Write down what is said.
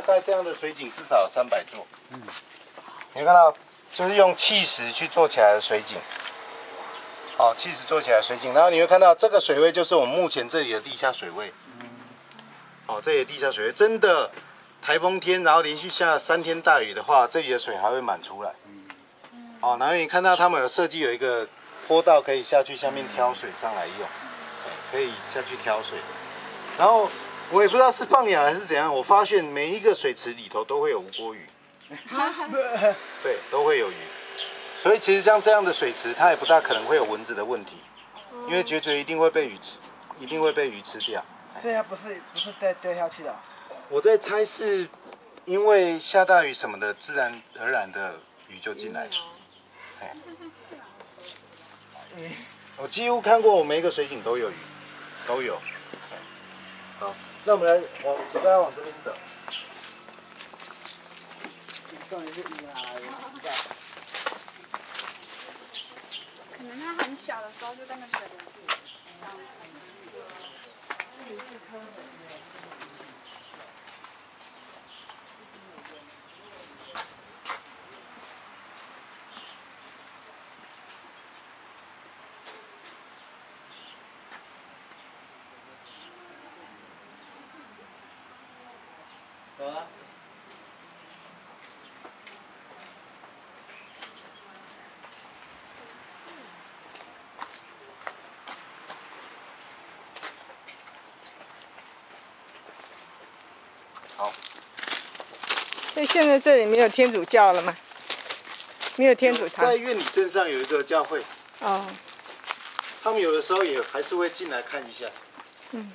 大概这样的水井至少有三百座。嗯，你看到，就是用砌石去做起来的水井。好，砌石做起来的水井，然后你会看到这个水位就是我们目前这里的地下水位。嗯。哦，这里的地下水位真的，台风天然后连续下三天大雨的话，这里的水还会满出来。嗯。哦，然后你看到他们有设计有一个坡道可以下去下面挑水上来用，可以下去挑水。然后我也不知道是放养还是怎样，我发现每一个水池里头都会有无锅鱼。对，都会有鱼。所以其实像这样的水池，它也不大可能会有蚊子的问题，因为绝绝一定会被鱼吃，一定会被鱼吃掉。现在不是不是掉掉下去的。我在猜是，因为下大雨什么的，自然而然的鱼就进来了。我几乎看过，我每一个水井都有鱼，都有。好，那我们来往走，大家往这边走。可能它很小的时候就跟着水流去。走啊！好。所以现在这里没有天主教了吗？没有天主堂。在院里镇上有一个教会。哦。他们有的时候也还是会进来看一下。嗯。